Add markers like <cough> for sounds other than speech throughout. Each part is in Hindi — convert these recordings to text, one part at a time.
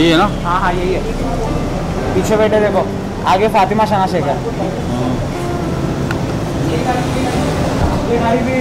यही है ना हाँ हाँ यही है पीछे बैठे देखो आगे फातिमा शाना शेख है ये गाड़ी भी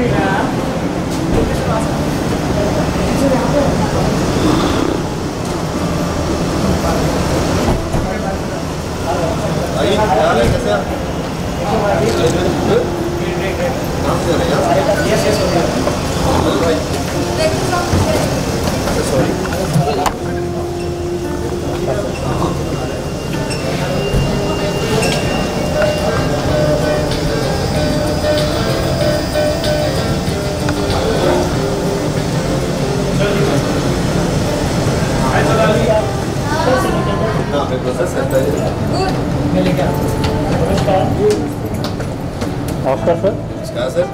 नमस्कार सर। नमस्कार सर?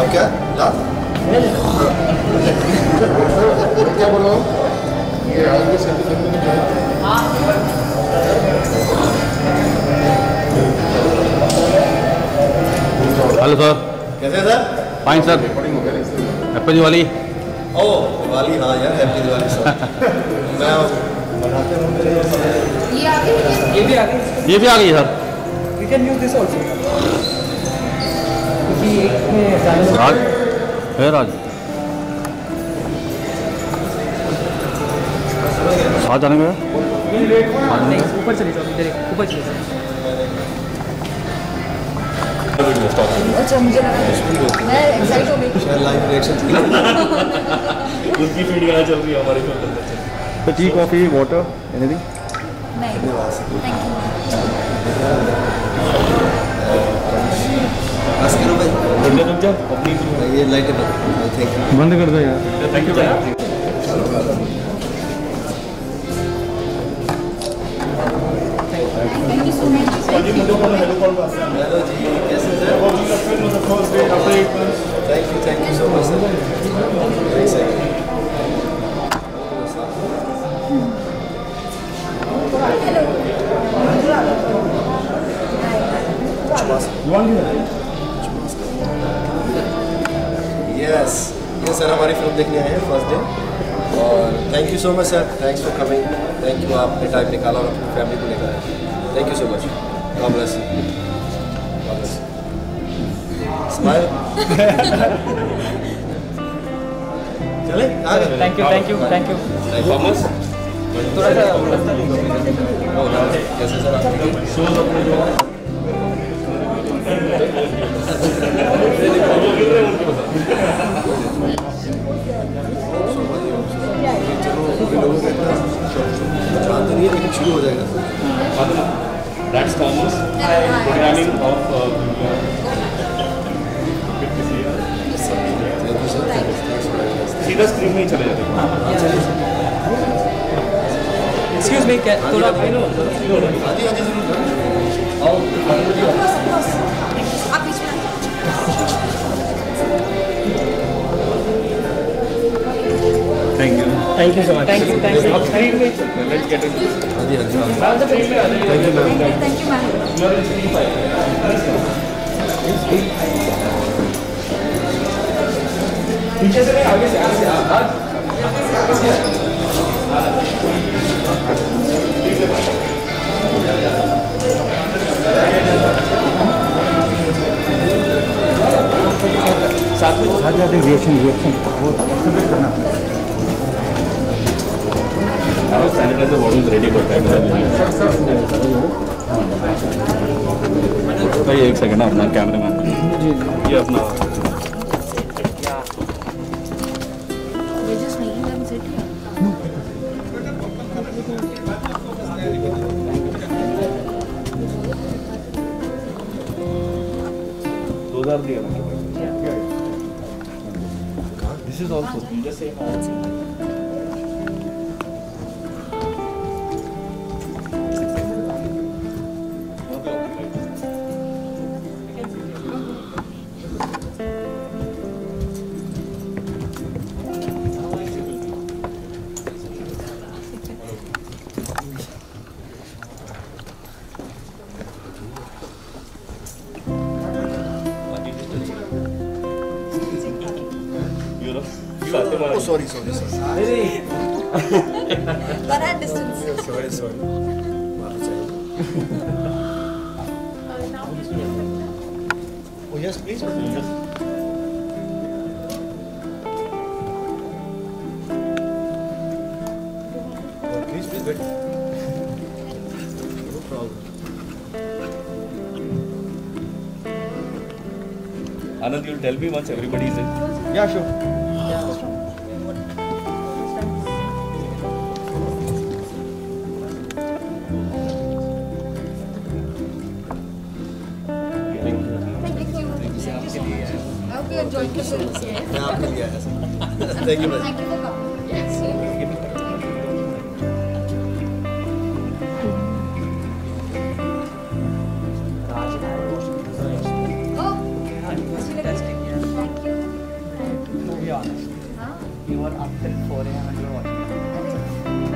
अब क्या क्या बोल रहा हूँ ये हेलो सर कैसे sir fine sir happy Diwali ओ दिवाली हाँ यार हैप्पी दिवाली सर <laughs> मैं ये आगे ये भी आगे। ये भी आ गई sir you can use this also क्योंकि एक में जाने राज है राज। साथ जाने में? नहीं ऊपर चले जाओ इधर ऊपर चले जाओ। अच्छा मुझे लगा मैं एक्साइट हो गई। शायद लाइव रिएक्शन थी। <laughs> फ़ीड कहाँ चल रही है हमारी फ़िल्म अंदर से तो टी कॉफ़ी वाटर एनीथिंग नहीं। थैंक यू बस करो भाई। बढ़िया रुक जा अपनी ये लाइट बंद कर दो यार थैंक यू भैया thank you thank you so much sir yes ये सर हमारी फ़िल्म देखने आए हैं फ़र्स्ट डे और thank you so much sir thanks for coming thank you आपने टाइम निकाला और अपनी फैमिली को लेकर आए। Thank you so much god bless god bless smile चले आ गए thank you thank you thank you Thomas थोड़ा सा ओ, कैसे सर आप शोज़ अपने जो चाँद तो नहीं है लेकिन शुरू हो जाएगा that's Thomas programming of thank you sir thanks for having us. सीधा स्क्रीन में ही चले जाते। हैं एक्सक्यूज मी क्या थोड़ा हाँ जी हाँ जी ज़रूर आप बीच में आ जाओ। Thank you thank you so much thank you thank you screen में लेट्स गेट इट हाँ जी हाँ जी मैम तो स्क्रीन में? आ जाइए thank you ma'am thank you ma'am पीछे से नहीं आगे से आगे से आज साथ में साथ जाते रिएक्शन रिएक्शन वो करना सैनिटाइजर बॉटल्स रेडी करता है भाई एक सेकंड अपना कैमरे मैन ये अपना दो हज़ार दिया। This is also sorry, sorry, sorry. Banana distance. Sorry, sorry. oh yes, please. Oh, please, please, wait. no problem. Anand, you'll tell me once everybody is in. Yeah, sure. for coming. Yes. Oh, thank you. To be honest, Huh? you were up till 4 a.m. and you were watching.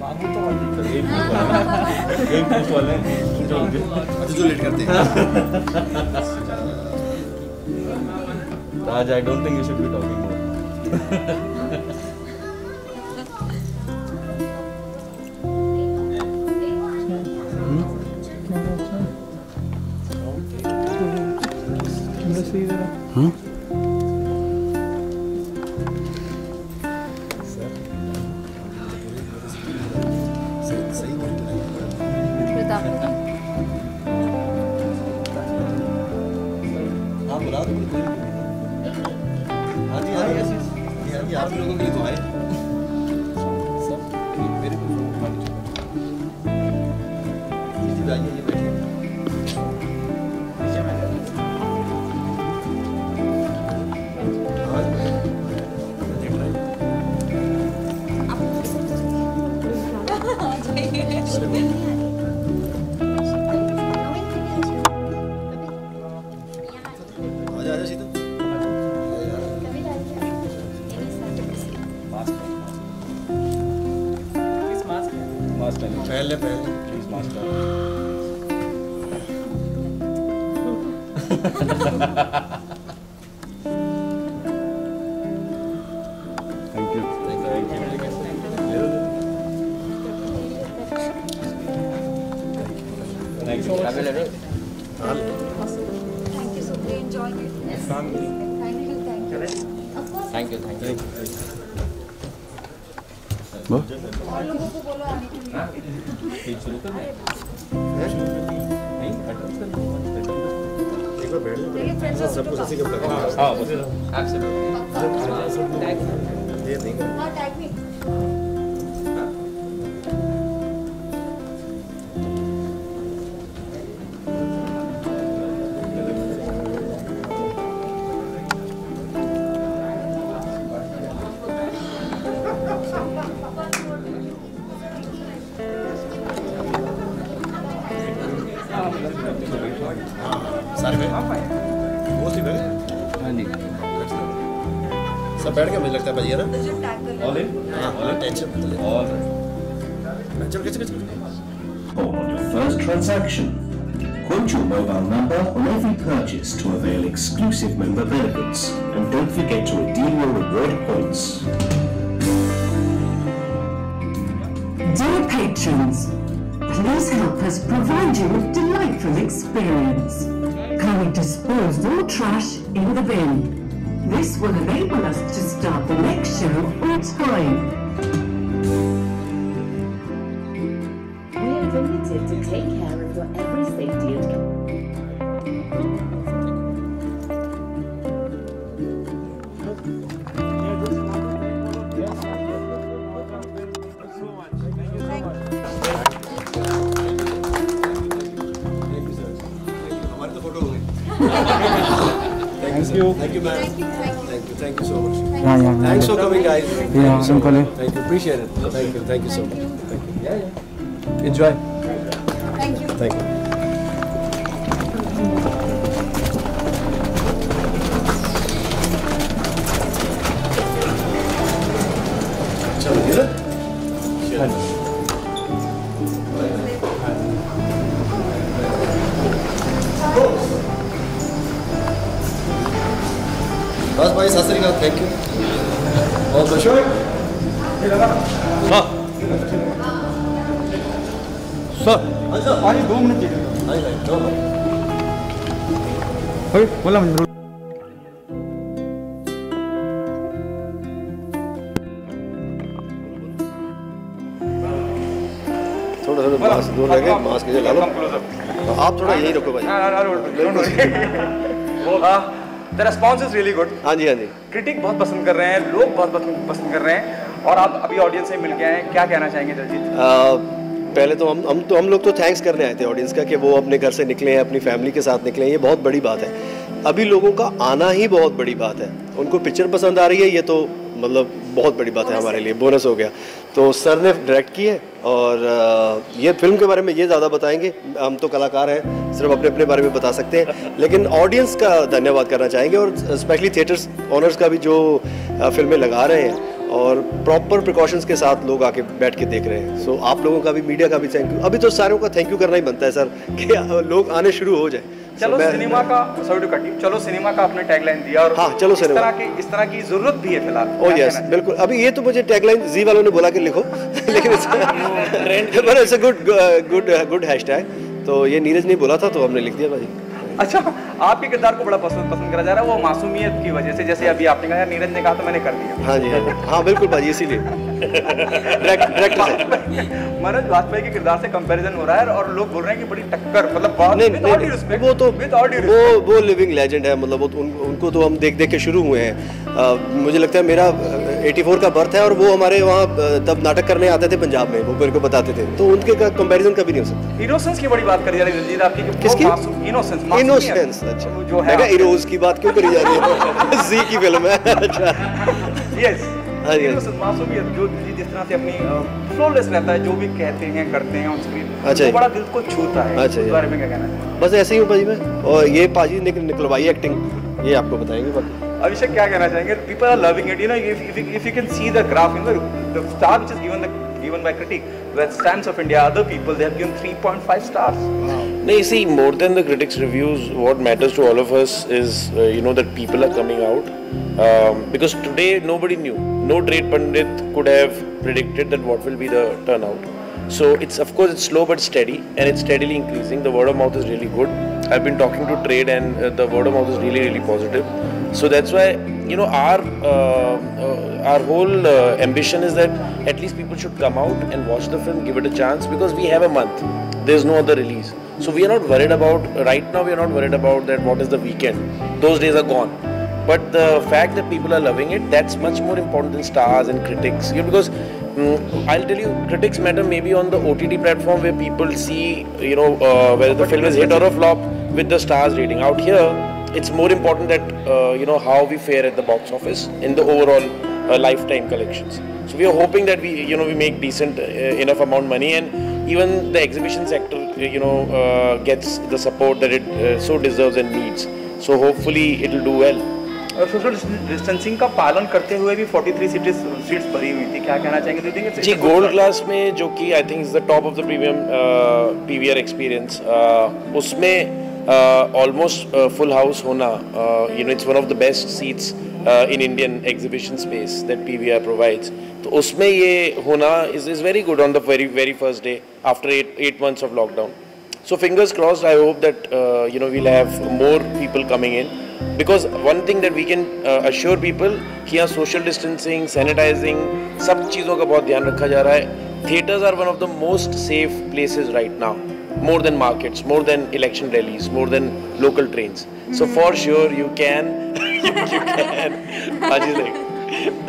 बाबू तो और एक पोस्ट वाले हैं हैं जो अच्छा लेट करते हैं Raj, I don't think you should be talking more. सही हाँ जी आप लोगों के लिए तो Mask पहने पहन ले पहन ले प्लीज़ मास्क सब कुछ उसी के लगा हाँ। बस ये नहीं सारे बैठ मोस्टली बैठ हाँ जी सब बैठ गए मुझे लगता है भैया ना मुझे टैग कर ऑल इन हाँ टेंशन मत ले ऑल चल चल चल on your first transaction. Quote your mobile number on every purchase to avail exclusive member benefits. And don't forget to redeem your reward points. Dear patrons, please help us provide you with experience. Kindly dispose all trash in the bin. This will enable us to start the next show on time. Thank you. Thank you, man. Thank you. Thank you. Thank you so much. Yeah, yeah. Thanks for coming, guys. Yeah, thank you. So much. Thank you. Appreciate it. Thank you. Thank you so much. Thank you. Yeah, yeah. Enjoy. Thank you. Thank you. बस भाई सत श्रीकाल थैंक यू बहुत खुश हो। दो मिनट हाँ भाई बोला थोड़ा थोड़ा मास्क दूर लगे मास्क ला लो आप थोड़ा यहीं रखो भाई। The response is really good हाँ जी हाँ जी। क्रिटिक बहुत पसंद कर रहे हैं लोग बहुत पसंद पसंद कर रहे हैं। और आप अभी ऑडियंस से मिल के आए हैं क्या कहना चाहेंगे दलजीत? पहले तो हम हम तो हम लोग तो थैंक्स करने आए थे ऑडियंस का कि वो अपने घर से निकले हैं अपनी फैमिली के साथ निकले हैं ये बहुत बड़ी बात है। अभी लोगों का आना ही बहुत बड़ी बात है। उनको पिक्चर पसंद आ रही है ये तो मतलब बहुत बड़ी बात है हमारे लिए बोनस हो गया। तो सर ने डायरेक्ट की है और ये फ़िल्म के बारे में ये ज़्यादा बताएँगे। हम तो कलाकार हैं, सिर्फ़ अपने अपने बारे में बता सकते हैं। लेकिन ऑडियंस का धन्यवाद करना चाहेंगे और स्पेशली थिएटर्स ऑनर्स का भी जो फ़िल्में लगा रहे हैं और प्रॉपर प्रिकॉशंस के साथ लोग आके बैठ के देख रहे हैं। सो आप लोगों का भी मीडिया का भी थैंक यू अभी तो सारों का थैंक यू करना ही बनता है, सर, कि लोग आने शुरू हो जाए। चलो सिनेमा का सॉरी टू कट यू चलो सिनेमा का आपने टैगलाइन दिया और हाँ, चलो इस सिनेमा। तरह की इस तरह की ज़रूरत भी है फ़िलहाल। ओ यस बिल्कुल। अभी ये तो मुझे टैगलाइन जी वालों ने बोला कि लिखो। <laughs> लेकिन it's a good good good hashtag तो ये नीरज ने बोला था तो हमने लिख दिया भाई। अच्छा आपके किरदार को बड़ा पसंद पसंद करा जा रहा है वो मासूमियत की वजह से जैसे अभी आपने कहा नीरज ने कहा तो मैंने कर दिया। हाँ जी हाँ जी। हाँ बिल्कुल भाजी इसीलिए। मनोज वाजपेयी के किरदार से कंपैरिजन हो रहा है और लोग बोल रहे हैं कि बड़ी टक्कर मतलब नहीं नहीं, वो तो वो वो लिविंग लेजेंड है मतलब तो उन, उनको तो हम देख देख के शुरू हुए हैं। मुझे लगता है मेरा एटी फोर का बर्थ है और वो हमारे वहाँ तब नाटक करने आते थे पंजाब में वो मेरे को बताते थे। तो उनके का कंपैरिजन कभी नहीं हो सकता। इनोसेंस की बड़ी बात करी जा रही है आपकी किसकी? इनोसेंस इनोसेंस अच्छा। जो है मैं इरोज की बात क्यों करी जा रही है? <laughs> जी की फ़िल्म है। अच्छा। यस हाँ हाँ मासूमियत जो जिस तरह से अपनी फ्लोलेस रहता है जो भी कहते हैं करते हैं स्क्रीन अच्छा बड़ा दिल को छूता है। अच्छा इस बारे में क्या कहना है? बस ऐसे ही हूँ भाजी मैं। और ये पाजी निकलवाई एक्टिंग ये आपको बताएँगे बाकी। अभिषेक क्या कहना चाहेंगे? People are loving it you know if if you can see the graph in the star which is given the given by critic that stands of India other people they have given 3.5 stars no you see more than the critics reviews what matters to all of us is you know that people are coming out because today nobody knew no trade pundit could have predicted that what will be the turnout. So, it's, of course, it's slow but steady, and it's steadily increasing. The word of mouth is really good. I've been talking to trade, and uh, the word of mouth is really really positive. So that's why you know our uh, uh, our whole uh, ambition is that at least people should come out and watch the film, give it a chance, because we have a month. There's no other release. So we are not worried about right now. We are not worried about that. What is the weekend? Those days are gone. But the fact that people are loving it, that's much more important than stars and critics. You know, because mm, I'll tell you, critics matter maybe on the OTT platform where people see, you know, uh, whether the film is hit or a flop with the stars rating. Out here, it's more important that uh, you know how we fare at the box office in the overall uh, lifetime collections. So we are hoping that we, you know, we make decent uh, enough amount money and even the exhibition sector, you know, uh, gets the support that it uh, so deserves and needs. So hopefully it will do well. Social distancing का पालन करते हुए भी 43 सीट्स भरी हुई थी। क्या कहना चाहेंगे it's- जी गोल्ड क्लास में जो कि I think is the top of the premium PVR experience उसमें ऑलमोस्ट फुल हाउस होना you know it's one of the best seats in Indian exhibition space that PVR provides तो उसमें ये होना is is very good on the very very first day after eight eight months of lockdown So fingers crossed. I hope that uh, you know we'll have more people coming in because one thing that we can uh, assure people कि यहाँ social distancing, sanitizing सब चीज़ों का बहुत ध्यान रखा जा रहा है. Theaters are one of the most safe places right now. More than markets, more than election rallies, more than local trains. So for sure you can, <laughs> you, you can. Haji's <laughs> like,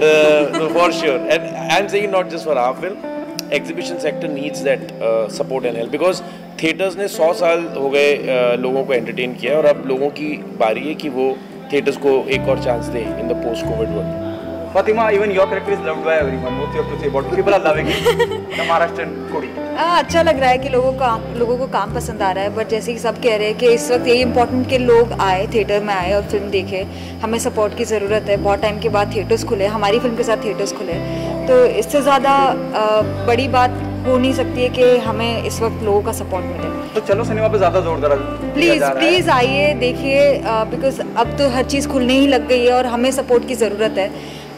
uh, no, for sure. And I'm saying not just for our film. exhibition sector needs that support and help because theatres ने सौ साल हो गए uh, लोगों को एंटरटेन किया और अब लोगों की बारी है कि वो थिएटर्स को एक और चांस दें in the post covid world Fatima, even your character is loved by everyone. What you have to say about it? People are loving it. The Maharashtrian Kodi. हाँ अच्छा लग रहा है कि लोगों का लोगों को काम पसंद आ रहा है बट जैसे कि सब कह रहे हैं कि इस वक्त यही इम्पोर्टेंट कि लोग आए थिएटर में आए और फ़िल्म देखे हमें सपोर्ट की ज़रूरत है बहुत टाइम के बाद थिएटर्स खुले हमारी फ़िल्म के साथ थिएटर्स खुले तो इससे ज़्यादा बड़ी बात हो नहीं सकती है कि हमें इस वक्त लोगों का सपोर्ट मिले तो चलो सिनेमा पे ज़्यादा ज़ोर दरा प्लीज़ प्लीज़ आइए देखिए बिकॉज़ अब तो हर चीज़ खुलने ही लग गई है और हमें सपोर्ट की ज़रूरत है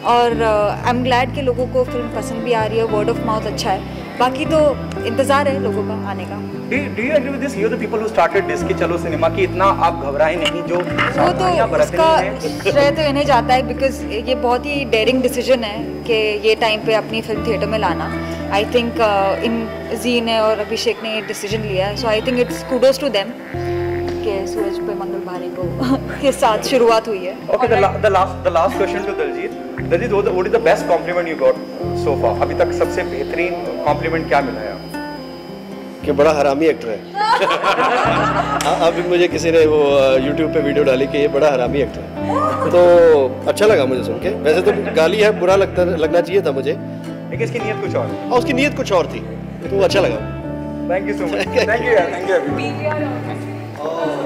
और आई एम ग्लैड कि लोगों को फ़िल्म पसंद भी आ रही है वर्ड ऑफ़ माउथ अच्छा है। बाकी तो इंतज़ार है लोगों का आने का। Do you agree with this you the people who started this कि चलो सिनेमा की इतना आप घबराए नहीं जो वो तो उसका श्रेय तो इन्हें जाता है बिकॉज़ ये बहुत ही डेयरिंग डिसीज़न है कि ये टाइम पे अपनी फ़िल्म थिएटर में लाना। आई थिंक इन जी ने और अभिषेक ने ये डिसीज़न लिया है। So I think it's kudos to them के सूरज पे मंगल भारी को <laughs> के साथ शुरुआत हुई है। Okay, Daljit. Daljit, what, what is the best compliment you got अभी तक सबसे बेहतरीन compliment क्या मिला है आपको? कि बड़ा हरामी एक्टर है। <laughs> हाँ, अभी मुझे किसी ने वो यूट्यूब पे वीडियो डाली कि ये बड़ा हरामी एक्टर है। तो अच्छा लगा मुझे सुन के। वैसे तो गाली है बुरा लगता लगना चाहिए था मुझे। लेकिन इसकी नीयत कुछ और और उसकी नीयत कुछ और थी। तो अच्छा लगा। Thank you so much thank you thank you